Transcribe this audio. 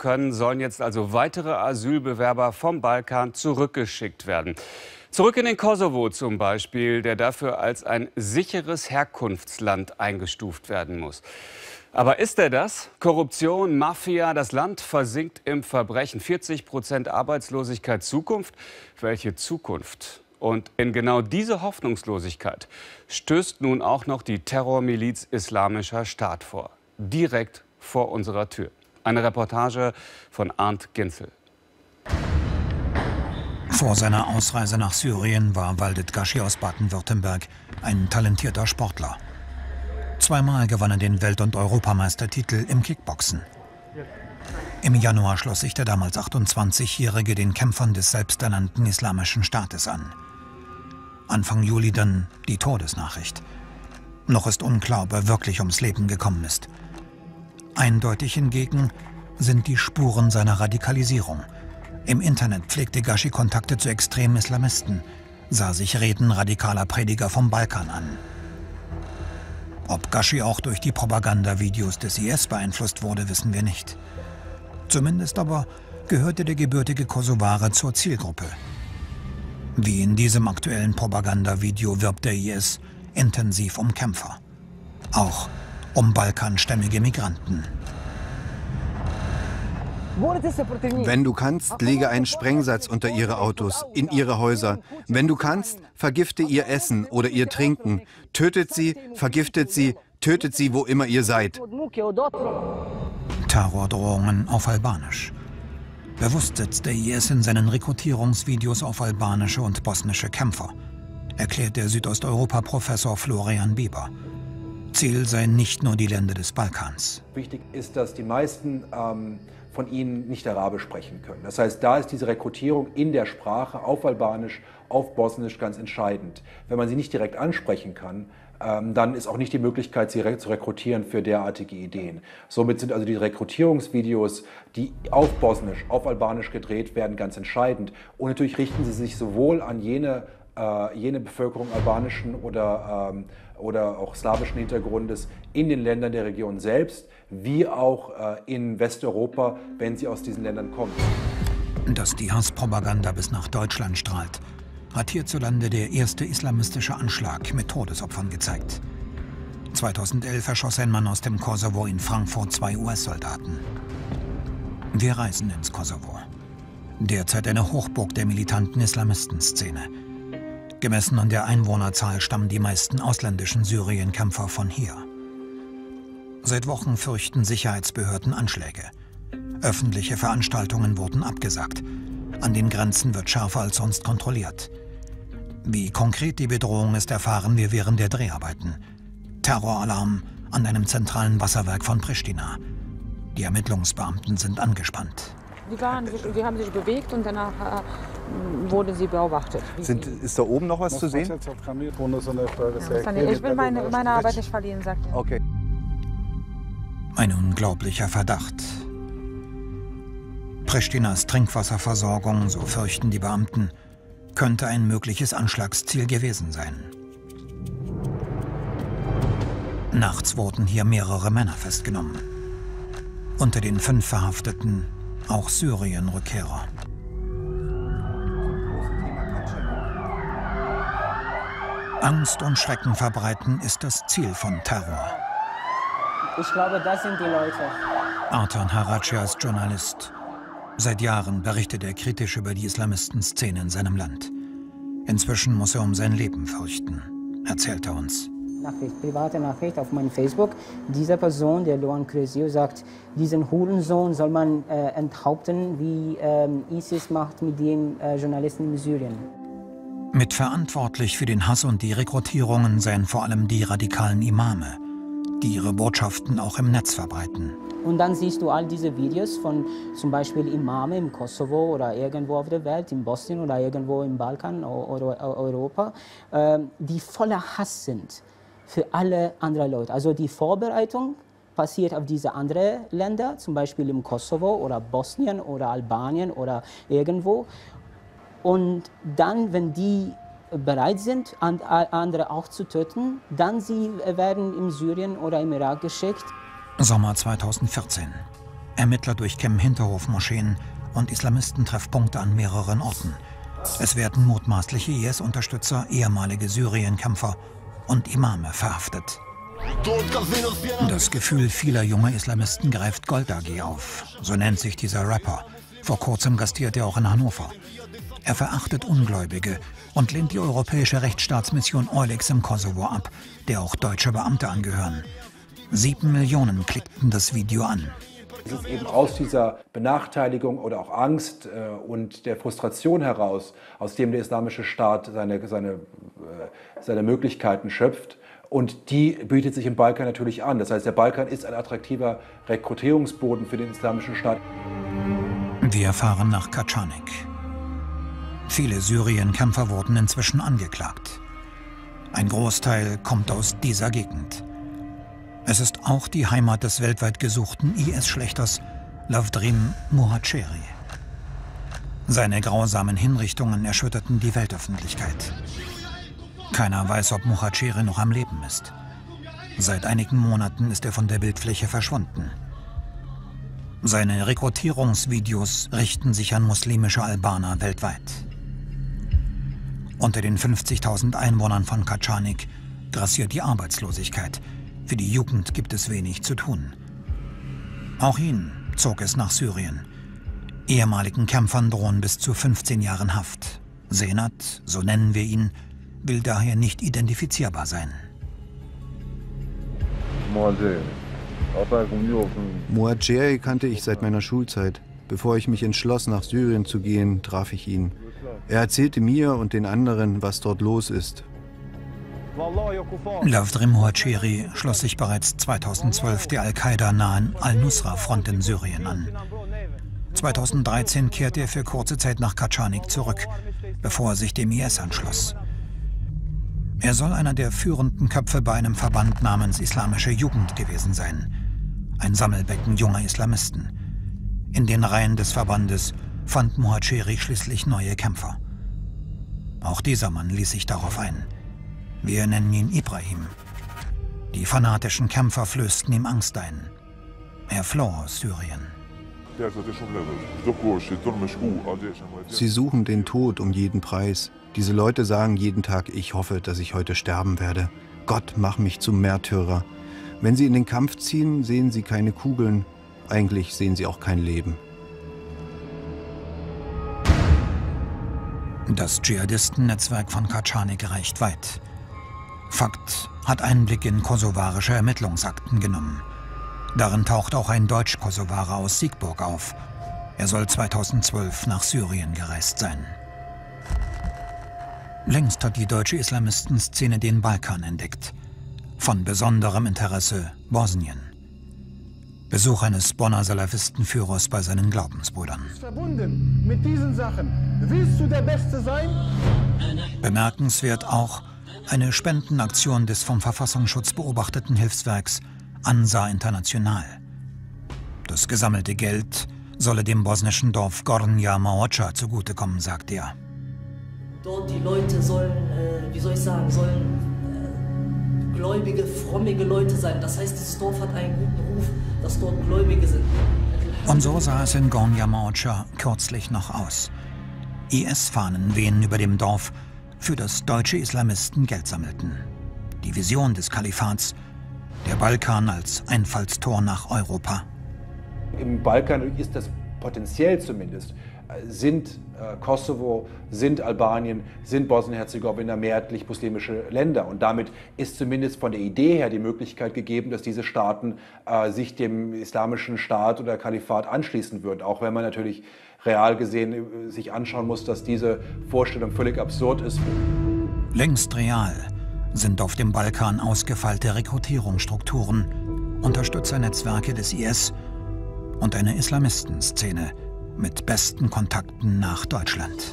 können, sollen jetzt also weitere Asylbewerber vom Balkan zurückgeschickt werden. Zurück in den Kosovo zum Beispiel, der dafür als ein sicheres Herkunftsland eingestuft werden muss. Aber ist er das? Korruption, Mafia, das Land versinkt im Verbrechen. 40 Prozent Arbeitslosigkeit, Zukunft? Welche Zukunft? Und in genau diese Hoffnungslosigkeit stößt nun auch noch die Terrormiliz Islamischer Staat vor. Direkt vor unserer Tür. Eine Reportage von Arndt Ginzel. Vor seiner Ausreise nach Syrien war Waldet Gaschi aus Baden-Württemberg ein talentierter Sportler. Zweimal gewann er den Welt- und Europameistertitel im Kickboxen. Im Januar schloss sich der damals 28-Jährige den Kämpfern des selbsternannten Islamischen Staates an. Anfang Juli dann die Todesnachricht. Noch ist unklar, ob er wirklich ums Leben gekommen ist. Eindeutig hingegen sind die Spuren seiner Radikalisierung – im Internet pflegte Gashi Kontakte zu extremen Islamisten, sah sich Reden radikaler Prediger vom Balkan an. Ob Gashi auch durch die Propagandavideos des IS beeinflusst wurde, wissen wir nicht. Zumindest aber gehörte der gebürtige Kosovare zur Zielgruppe. Wie in diesem aktuellen Propagandavideo wirbt der IS intensiv um Kämpfer. Auch um balkanstämmige Migranten. Wenn du kannst, lege einen Sprengsatz unter ihre Autos, in ihre Häuser. Wenn du kannst, vergifte ihr Essen oder ihr Trinken. Tötet sie, vergiftet sie, tötet sie, wo immer ihr seid. Terrordrohungen auf Albanisch. Bewusst setzt der IS in seinen Rekrutierungsvideos auf albanische und bosnische Kämpfer, erklärt der Südosteuropa-Professor Florian Bieber. Ziel seien nicht nur die Länder des Balkans. Wichtig ist, dass die meisten ähm, von ihnen nicht Arabisch sprechen können. Das heißt, da ist diese Rekrutierung in der Sprache auf Albanisch, auf Bosnisch ganz entscheidend. Wenn man sie nicht direkt ansprechen kann, ähm, dann ist auch nicht die Möglichkeit, sie zu rekrutieren für derartige Ideen. Somit sind also die Rekrutierungsvideos, die auf Bosnisch, auf Albanisch gedreht werden, ganz entscheidend. Und natürlich richten sie sich sowohl an jene, äh, jene Bevölkerung albanischen oder, ähm, oder auch slawischen Hintergrundes in den Ländern der Region selbst, wie auch äh, in Westeuropa, wenn sie aus diesen Ländern kommen. Dass die Hasspropaganda bis nach Deutschland strahlt, hat hierzulande der erste islamistische Anschlag mit Todesopfern gezeigt. 2011 erschoss ein Mann aus dem Kosovo in Frankfurt zwei US-Soldaten. Wir reisen ins Kosovo. Derzeit eine Hochburg der militanten Islamistenszene. Gemessen an der Einwohnerzahl stammen die meisten ausländischen Syrienkämpfer von hier. Seit Wochen fürchten Sicherheitsbehörden Anschläge. Öffentliche Veranstaltungen wurden abgesagt. An den Grenzen wird schärfer als sonst kontrolliert. Wie konkret die Bedrohung ist, erfahren wir während der Dreharbeiten. Terroralarm an einem zentralen Wasserwerk von Pristina. Die Ermittlungsbeamten sind angespannt. Die, waren, die haben sich bewegt und danach äh, wurden sie beobachtet. Sind, ist da oben noch was zu sehen? Ich will meine, meine Arbeit nicht verlieren, sagt er. Okay. Ein unglaublicher Verdacht. Pristinas Trinkwasserversorgung, so fürchten die Beamten, könnte ein mögliches Anschlagsziel gewesen sein. Nachts wurden hier mehrere Männer festgenommen. Unter den fünf Verhafteten auch Syrien-Rückkehrer. Angst und Schrecken verbreiten ist das Ziel von Terror. Ich glaube, das sind die Leute. Artan Haracia ist Journalist. Seit Jahren berichtet er kritisch über die Islamistenszene in seinem Land. Inzwischen muss er um sein Leben fürchten, erzählt er uns. Nachricht, private Nachricht auf meinem Facebook. Diese Person, der Luan Cresio, sagt, diesen Hurensohn soll man äh, enthaupten, wie ähm, ISIS macht mit den äh, Journalisten in Syrien. Mitverantwortlich für den Hass und die Rekrutierungen seien vor allem die radikalen Imame die ihre Botschaften auch im Netz verbreiten. Und dann siehst du all diese Videos von zum Beispiel Imame im Kosovo oder irgendwo auf der Welt, in Bosnien oder irgendwo im Balkan oder Europa, ähm, die voller Hass sind für alle anderen Leute. Also die Vorbereitung passiert auf diese anderen Länder, zum Beispiel im Kosovo oder Bosnien oder Albanien oder irgendwo. Und dann, wenn die bereit sind, andere auch zu töten, dann sie werden in Syrien oder im Irak geschickt. Sommer 2014. Ermittler durchkämmen Hinterhofmoscheen und Islamistentreffpunkte an mehreren Orten. Es werden mutmaßliche IS-Unterstützer, ehemalige Syrienkämpfer und Imame verhaftet. Das Gefühl vieler junger Islamisten greift Gold AG auf. So nennt sich dieser Rapper. Vor kurzem gastiert er auch in Hannover. Er verachtet Ungläubige und lehnt die europäische Rechtsstaatsmission Eulex im Kosovo ab, der auch deutsche Beamte angehören. Sieben Millionen klickten das Video an. Es ist eben aus dieser Benachteiligung oder auch Angst äh, und der Frustration heraus, aus dem der Islamische Staat seine, seine, äh, seine Möglichkeiten schöpft. Und die bietet sich im Balkan natürlich an. Das heißt, der Balkan ist ein attraktiver Rekrutierungsboden für den Islamischen Staat. Wir fahren nach Kacanik. Viele Syrienkämpfer wurden inzwischen angeklagt. Ein Großteil kommt aus dieser Gegend. Es ist auch die Heimat des weltweit gesuchten IS-Schlechters Lavdrim Muhaceri. Seine grausamen Hinrichtungen erschütterten die Weltöffentlichkeit. Keiner weiß, ob Muhaceri noch am Leben ist. Seit einigen Monaten ist er von der Bildfläche verschwunden. Seine Rekrutierungsvideos richten sich an muslimische Albaner weltweit. Unter den 50.000 Einwohnern von Kacanik grassiert die Arbeitslosigkeit – für die Jugend gibt es wenig zu tun. Auch ihn zog es nach Syrien. Ehemaligen Kämpfern drohen bis zu 15 Jahren Haft. Senat, so nennen wir ihn, will daher nicht identifizierbar sein. Moageri kannte ich seit meiner Schulzeit. Bevor ich mich entschloss, nach Syrien zu gehen, traf ich ihn. Er erzählte mir und den anderen, was dort los ist. Lavdrim Muhacheri schloss sich bereits 2012 der Al-Qaida-nahen Al-Nusra-Front in Syrien an. 2013 kehrte er für kurze Zeit nach Kacanik zurück, bevor er sich dem IS anschloss. Er soll einer der führenden Köpfe bei einem Verband namens Islamische Jugend gewesen sein. Ein Sammelbecken junger Islamisten. In den Reihen des Verbandes fand Muhacheri schließlich neue Kämpfer. Auch dieser Mann ließ sich darauf ein. Wir nennen ihn Ibrahim. Die fanatischen Kämpfer flößten ihm Angst ein. Er floh aus Syrien. Sie suchen den Tod um jeden Preis. Diese Leute sagen jeden Tag, ich hoffe, dass ich heute sterben werde. Gott, mach mich zum Märtyrer. Wenn sie in den Kampf ziehen, sehen sie keine Kugeln. Eigentlich sehen sie auch kein Leben. Das Dschihadisten-Netzwerk von Kacanik reicht weit. Fakt hat Einblick in kosovarische Ermittlungsakten genommen. Darin taucht auch ein Deutsch-Kosovarer aus Siegburg auf. Er soll 2012 nach Syrien gereist sein. Längst hat die deutsche Islamistenszene den Balkan entdeckt. Von besonderem Interesse Bosnien. Besuch eines Bonner Salafistenführers bei seinen Glaubensbrüdern. Verbunden mit diesen Sachen. Willst du der Beste sein? Bemerkenswert auch, eine Spendenaktion des vom Verfassungsschutz beobachteten Hilfswerks ANSA International. Das gesammelte Geld solle dem bosnischen Dorf Gornja Maocha zugutekommen, sagt er. Dort die Leute sollen, äh, wie soll ich sagen, sollen äh, gläubige, frommige Leute sein. Das heißt, dieses Dorf hat einen guten Ruf, dass dort Gläubige sind. Und so sah es in Gornja Maocha kürzlich noch aus. IS-Fahnen wehen über dem Dorf für das deutsche Islamisten Geld sammelten. Die Vision des Kalifats, der Balkan als Einfallstor nach Europa. Im Balkan ist das potenziell zumindest, sind äh, Kosovo, sind Albanien, sind Bosnien-Herzegowina mehrheitlich muslimische Länder. Und damit ist zumindest von der Idee her die Möglichkeit gegeben, dass diese Staaten äh, sich dem islamischen Staat oder Kalifat anschließen würden. Auch wenn man natürlich real gesehen äh, sich anschauen muss, dass diese Vorstellung völlig absurd ist. Längst real sind auf dem Balkan ausgefeilte Rekrutierungsstrukturen, Unterstützernetzwerke des IS und eine Islamistenszene mit besten Kontakten nach Deutschland.